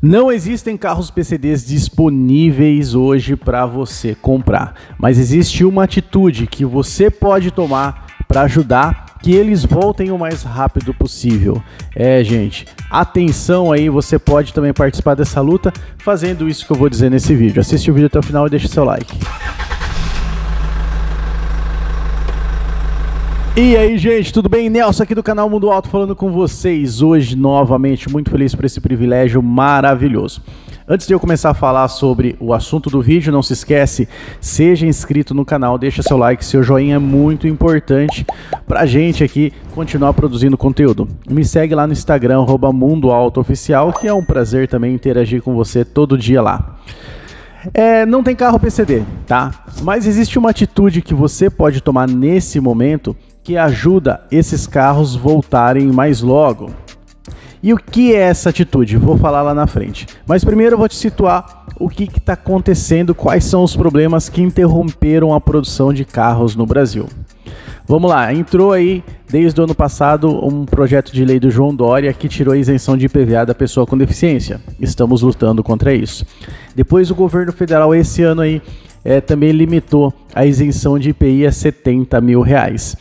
Não existem carros PCDs disponíveis hoje para você comprar, mas existe uma atitude que você pode tomar para ajudar que eles voltem o mais rápido possível. É, gente, atenção aí, você pode também participar dessa luta fazendo isso que eu vou dizer nesse vídeo. Assiste o vídeo até o final e deixa seu like. E aí, gente, tudo bem? Nelson aqui do canal Mundo Alto falando com vocês hoje novamente, muito feliz por esse privilégio maravilhoso. Antes de eu começar a falar sobre o assunto do vídeo, não se esquece, seja inscrito no canal, deixa seu like, seu joinha é muito importante pra gente aqui continuar produzindo conteúdo. Me segue lá no Instagram, Mundo Alto Oficial, que é um prazer também interagir com você todo dia lá. É, não tem carro PCD, tá? Mas existe uma atitude que você pode tomar nesse momento que ajuda esses carros voltarem mais logo. E o que é essa atitude? Vou falar lá na frente. Mas primeiro eu vou te situar o que está acontecendo, quais são os problemas que interromperam a produção de carros no Brasil. Vamos lá, entrou aí desde o ano passado um projeto de lei do João Dória que tirou a isenção de IPVA da pessoa com deficiência. Estamos lutando contra isso. Depois o governo federal esse ano aí é, também limitou a isenção de IPI a 70 mil reais.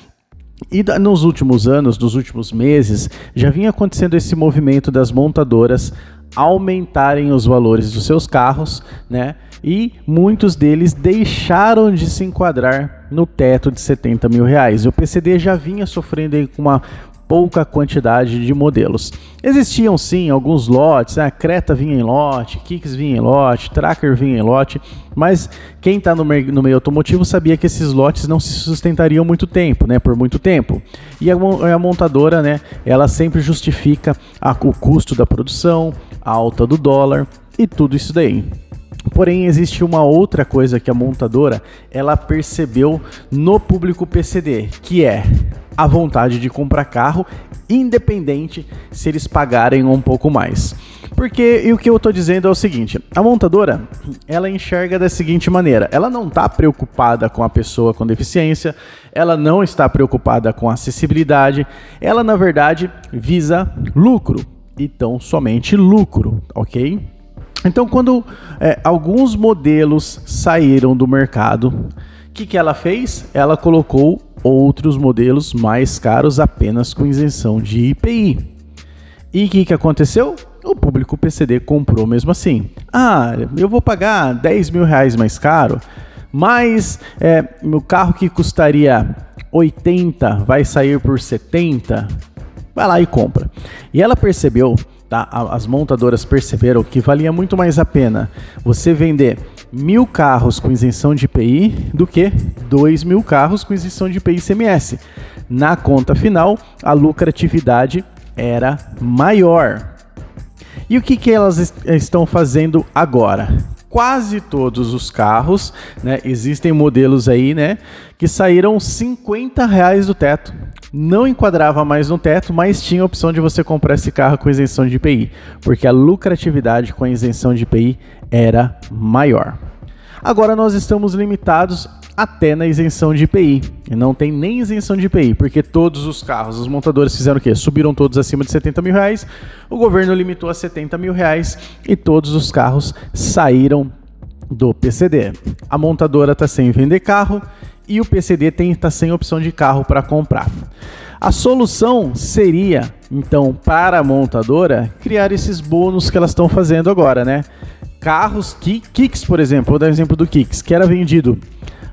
E nos últimos anos, nos últimos meses, já vinha acontecendo esse movimento das montadoras aumentarem os valores dos seus carros, né? E muitos deles deixaram de se enquadrar no teto de 70 mil reais. O PCD já vinha sofrendo com uma pouca quantidade de modelos. Existiam sim alguns lotes, né? a Creta vinha em lote, Kicks vinha em lote, Tracker vinha em lote, mas quem está no, meio, automotivo sabia que esses lotes não se sustentariam muito tempo, né, por muito tempo. E a, montadora, né, ela sempre justifica o custo da produção, a alta do dólar e tudo isso daí. Porém, existe uma outra coisa que a montadora ela percebeu no público PCD, que é a vontade de comprar carro, independente se eles pagarem um pouco mais. Porque e o que eu estou dizendo é o seguinte: a montadora ela enxerga da seguinte maneira: ela não está preocupada com a pessoa com deficiência, ela não está preocupada com acessibilidade, ela na verdade visa lucro. Então, somente lucro, ok? Então, quando é, alguns modelos saíram do mercado, o que, que ela fez? Ela colocou outros modelos mais caros apenas com isenção de IPI. E o que, que aconteceu? O público PCD comprou mesmo assim. Ah, eu vou pagar 10 mil reais mais caro, mas é, meu carro que custaria 80 vai sair por 70. Vai lá e compra. E ela percebeu, tá? As montadoras perceberam que valia muito mais a pena você vender mil carros com isenção de IPI do que dois mil carros com isenção de IPI e CMS. Na conta final, a lucratividade era maior. E o que, que elas est estão fazendo agora? Quase todos os carros, né? Existem modelos aí, né? Que saíram 50 reais do teto. Não enquadrava mais no teto, mas tinha a opção de você comprar esse carro com isenção de IPI, porque a lucratividade com a isenção de IPI era maior. Agora nós estamos limitados até na isenção de IPI. E não tem nem isenção de IPI, porque todos os carros, os montadores fizeram o quê? Subiram todos acima de 70 mil reais, o governo limitou a 70 mil reais e todos os carros saíram do PCD. A montadora está sem vender carro e o PCD está sem opção de carro para comprar. A solução seria, então, para a montadora, criar esses bônus que elas estão fazendo agora, né? carros que Kicks, por exemplo, vou dar um exemplo do Kicks, que era vendido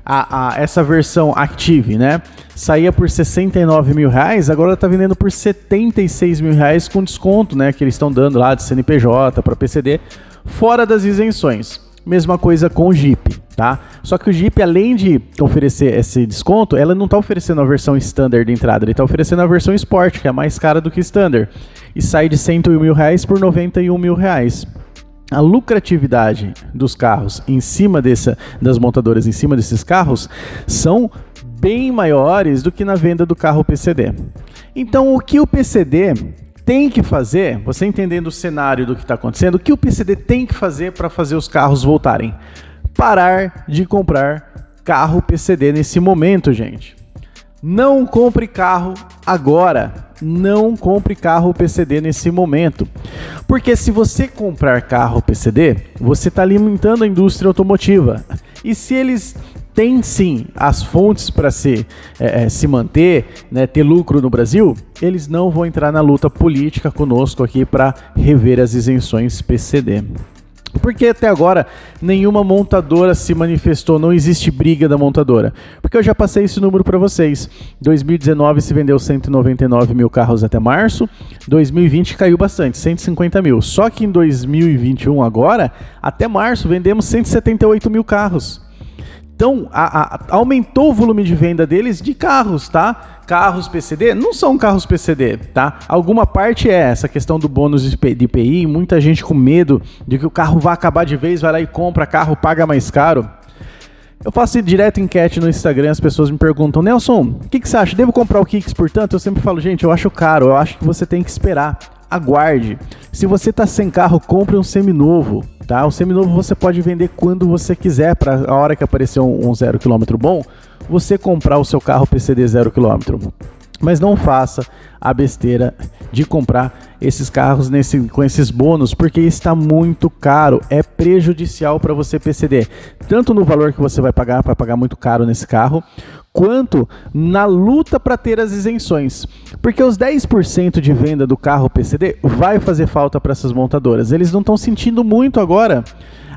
a, a, essa versão Active, né? Saía por 69 mil reais, agora está vendendo por 76 mil reais com desconto, né? Que eles estão dando lá de CNPJ para PCD, fora das isenções. Mesma coisa com o Jeep, tá? Só que o Jeep, além de oferecer esse desconto, ela não está oferecendo a versão Standard de entrada, ele está oferecendo a versão Sport, que é mais cara do que Standard. E sai de 101 mil reais por 91 mil reais a lucratividade dos carros em cima dessa, das montadoras em cima desses carros são bem maiores do que na venda do carro PCD. Então, o que o PCD tem que fazer, você entendendo o cenário do que está acontecendo, o que o PCD tem que fazer para fazer os carros voltarem? Parar de comprar carro PCD nesse momento, gente. Não compre carro agora não compre carro PCD nesse momento. Porque se você comprar carro PCD, você está alimentando a indústria automotiva. E se eles têm sim as fontes para se, é, é, se manter, né, ter lucro no Brasil, eles não vão entrar na luta política conosco aqui para rever as isenções PCD. Porque até agora nenhuma montadora se manifestou, não existe briga da montadora. Porque eu já passei esse número para vocês. 2019 se vendeu 199 mil carros até março, 2020 caiu bastante, 150 mil. Só que em 2021 agora, até março, vendemos 178 mil carros. Então, a, a, aumentou o volume de venda deles de carros, tá? carros PCD não são carros PCD, tá? Alguma parte é essa questão do bônus de IPI, muita gente com medo de que o carro vá acabar de vez, vai lá e compra carro, paga mais caro. Eu faço direto enquete no Instagram, as pessoas me perguntam, Nelson, o que, que você acha? Devo comprar o Kicks, portanto? Eu sempre falo, gente, eu acho caro, eu acho que você tem que esperar. Aguarde. Se você está sem carro, compre um seminovo. Tá? O seminovo você pode vender quando você quiser, para a hora que aparecer um, um zero quilômetro bom, você comprar o seu carro PCD zero quilômetro. Mas não faça a besteira de comprar esses carros nesse, com esses bônus, porque está muito caro. É prejudicial para você PCD. Tanto no valor que você vai pagar, vai pagar muito caro nesse carro, quanto na luta para ter as isenções. Porque os 10% de venda do carro PCD vai fazer falta para essas montadoras. Eles não estão sentindo muito agora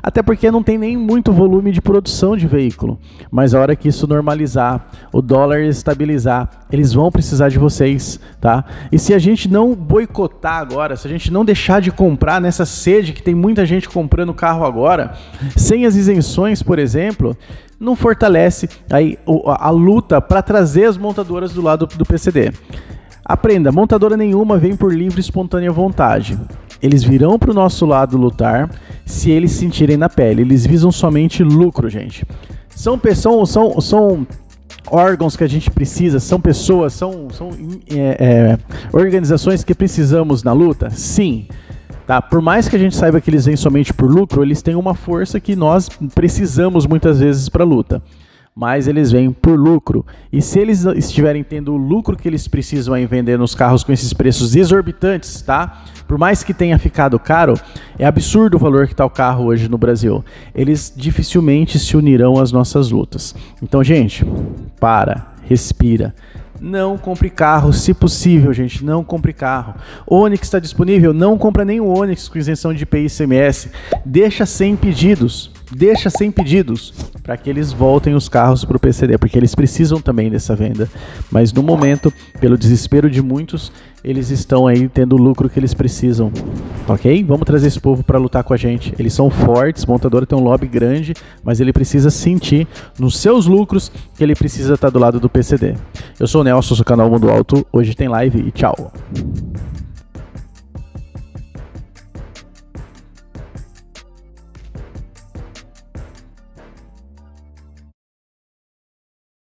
até porque não tem nem muito volume de produção de veículo. Mas a hora que isso normalizar, o dólar estabilizar, eles vão precisar de vocês, tá? E se a gente não boicotar agora, se a gente não deixar de comprar nessa sede que tem muita gente comprando carro agora, sem as isenções, por exemplo, não fortalece aí a, luta para trazer as montadoras do lado do PCD. Aprenda, montadora nenhuma vem por livre e espontânea vontade. Eles virão para o nosso lado lutar se eles sentirem na pele. Eles visam somente lucro, gente. São, são, são, são órgãos que a gente precisa, são pessoas, são, são é, é, organizações que precisamos na luta? Sim. Tá? Por mais que a gente saiba que eles vêm somente por lucro, eles têm uma força que nós precisamos muitas vezes para a luta mas eles vêm por lucro. E se eles estiverem tendo o lucro que eles precisam em vender nos carros com esses preços exorbitantes, tá? Por mais que tenha ficado caro, é absurdo o valor que está o carro hoje no Brasil. Eles dificilmente se unirão às nossas lutas. Então, gente, para, respira. Não compre carro, se possível, gente, não compre carro. Onix está disponível, não compra nenhum Onix com isenção de IPI e ICMS. Deixa sem pedidos deixa sem pedidos para que eles voltem os carros para o PCD, porque eles precisam também dessa venda. Mas no momento, pelo desespero de muitos, eles estão aí tendo o lucro que eles precisam. Ok? Vamos trazer esse povo para lutar com a gente. Eles são fortes, o montador tem um lobby grande, mas ele precisa sentir nos seus lucros que ele precisa estar tá do lado do PCD. Eu sou o Nelson, do canal Mundo Alto. Hoje tem live e tchau.